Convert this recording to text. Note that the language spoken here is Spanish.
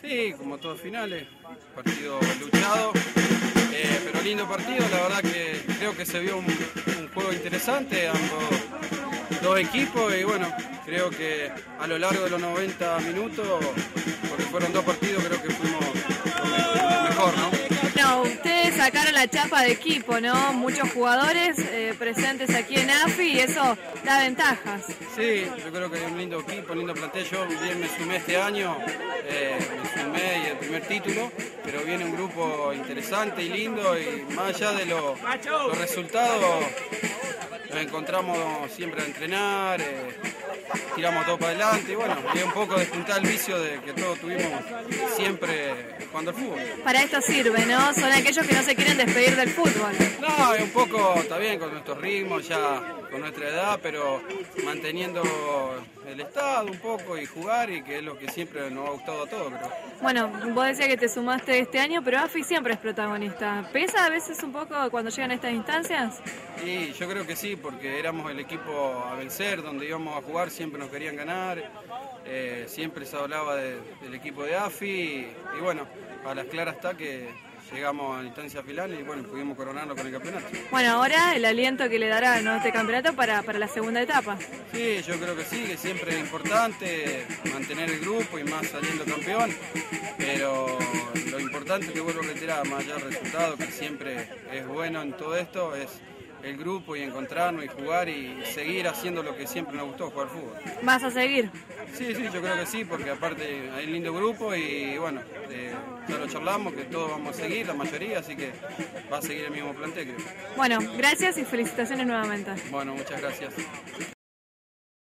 Sí, como todos finales, partido luchado, eh, pero lindo partido, la verdad que creo que se vio un, un juego interesante, ambos dos equipos y bueno, creo que a lo largo de los 90 minutos, porque fueron dos partidos, creo que fuimos sacaron la chapa de equipo, ¿no? Muchos jugadores eh, presentes aquí en AFI y eso da ventajas. Sí, yo creo que hay un lindo equipo, un lindo plantel. Yo bien me sumé este año, eh, me sumé y el primer título, pero viene un grupo interesante y lindo y más allá de lo- los resultados, nos encontramos siempre a entrenar, eh, tiramos todo para adelante y bueno, y un poco despuntar el vicio de que todos tuvimos siempre jugando al fútbol. Para esto sirve, ¿no? Son aquellos que no se quieren despedir del fútbol. No, un poco, está bien con nuestros ritmos, ya con nuestra edad, pero manteniendo el estado un poco y jugar y que es lo que siempre nos ha gustado a todos, creo. Bueno, vos decías que te sumaste este año, pero AFI siempre es protagonista. ¿Pesa a veces un poco cuando llegan a estas instancias? Y yo creo que sí, porque éramos el equipo a vencer, donde íbamos a jugar siempre nos querían ganar, eh, siempre se hablaba de- del equipo de AFI y, y bueno, a las claras está que llegamos a la instancia final y bueno, pudimos coronarlo con el campeonato. Bueno, ahora el aliento que le dará ¿no? este campeonato para, para la segunda etapa. Sí, yo creo que sí, que siempre es importante mantener el grupo y más saliendo campeón, pero lo importante que vuelvo a reiterar, más allá del resultado, que siempre es bueno en todo esto, es el grupo y encontrarnos y jugar y seguir haciendo lo que siempre nos gustó, jugar fútbol. ¿Vas a seguir? Sí, sí, yo creo que sí, porque aparte hay un lindo grupo y bueno, eh, ya lo charlamos, que todos vamos a seguir, la mayoría, así que va a seguir el mismo plantel, creo. Bueno, gracias y felicitaciones nuevamente. Bueno, muchas gracias.